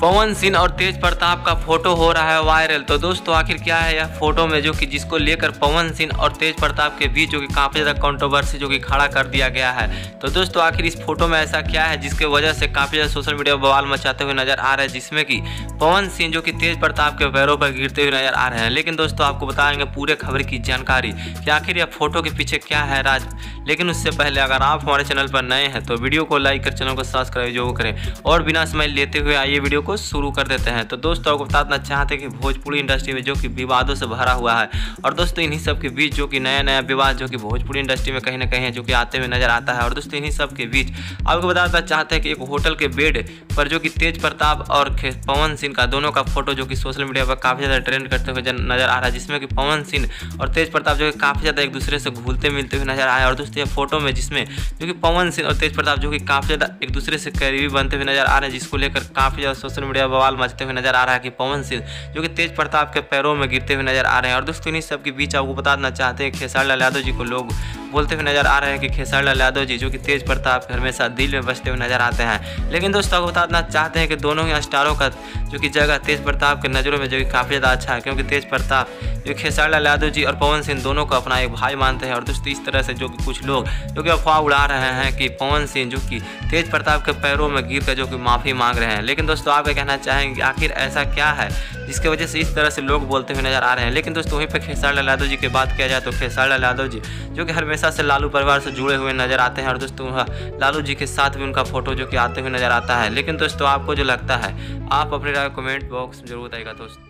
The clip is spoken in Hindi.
पवन, सिंह और तेज प्रताप का फ़ोटो हो रहा है वायरल। तो दोस्तों, आखिर क्या है यह फ़ोटो में जो कि जिसको लेकर पवन, सिंह और तेज प्रताप के बीच जो कि काफ़ी ज़्यादा कंट्रोवर्सी जो कि खड़ा कर दिया गया है। तो दोस्तों, आखिर इस फ़ोटो में ऐसा क्या है जिसके वजह से काफ़ी ज़्यादा सोशल मीडिया पर बवाल मचाते हुए नज़र आ रहे हैं, जिसमें कि पवन, सिंह जो कि तेज प्रताप के पैरों पर गिरते हुए नज़र आ रहे हैं। लेकिन दोस्तों, आपको बताएँगे पूरे खबर की जानकारी कि आखिर यह फ़ोटो के पीछे क्या है राज लेकिन उससे पहले अगर आप हमारे चैनल पर नए हैं तो वीडियो को लाइक कर, चैनल को सब्सक्राइब ज़रूर करें और बिना समय लेते हुए आइए वीडियो को शुरू कर देते हैं। तो दोस्तों, आपको बताना चाहते हैं कि भोजपुरी इंडस्ट्री में जो कि विवादों से भरा हुआ है और दोस्तों, इन्हीं सब के बीच जो कि नया नया विवाद, जो कि भोजपुरी इंडस्ट्री में कहीं ना कहीं जो कि आते हुए नज़र आता है। और दोस्तों, इन्हीं सब के बीच आपको बताना चाहते हैं कि एक होटल के बेड पर जो कि तेज प्रताप और पवन सिंह का दोनों का फ़ोटो जो कि सोशल मीडिया पर काफ़ी ज़्यादा ट्रेंड करते हुए नज़र आ रहा है, जिसमें कि पवन सिंह और तेज प्रताप जो कि काफ़ी ज़्यादा एक दूसरे से घूलते मिलते हुए नज़र आए और दोस्तों ये फ़ोटो में, जिसमें जो कि पवन सिंह और तेज प्रताप जो कि काफ़ी ज़्यादा एक दूसरे से करीबी बनते हुए नज़र आ रहे हैं, जिसको लेकर काफ़ी ज़्यादा सोशल मीडिया बवाल मचते हुए नज़र आ रहा है कि पवन सिंह जो कि तेज प्रताप के पैरों में गिरते हुए नज़र आ रहे हैं। और दोस्तों, इन्हीं सबके बीच आपको बताना चाहते हैं खेसार लाल यादव जी को लोग बोलते हुए नज़र आ रहे हैं कि खेसार लाल यादव जी जो कि तेज प्रताप हमेशा दिल में बसते हुए नज़र आते हैं। लेकिन दोस्तों, आपको बताना चाहते हैं कि दोनों ही स्टारों का जो कि जगह तेज प्रताप के नज़रों में जो कि काफ़ी ज़्यादा अच्छा है, क्योंकि तेज प्रताप, जो खेसार लाल यादव जी और पवन सिंह दोनों को अपना एक भाई मानते हैं। और दोस्तों, इस तरह से जो कि कुछ लोग, जो कि अफवाह उड़ा रहे हैं कि पवन सिंह जो कि तेज प्रताप के पैरों में गिर कर जो कि माफ़ी मांग रहे हैं। लेकिन दोस्तों, आप कहना चाहेंगे कि आखिर ऐसा क्या है, जिसकी वजह से इस तरह से लोग बोलते हुए नज़र आ रहे हैं? लेकिन दोस्तों, वहीं पर खेसार लाल यादव जी की बात किया जाए तो खेसार लाल यादव जी, जो कि हमेशा से लालू परिवार से जुड़े हुए नज़र आते हैं और दोस्तों लालू जी के साथ भी उनका फ़ोटो जो कि आते हुए नज़र आता है। लेकिन दोस्तों, आपको जो लगता है, आप अपनी राय कमेंट बॉक्स में ज़रूर बताएगा दोस्तों।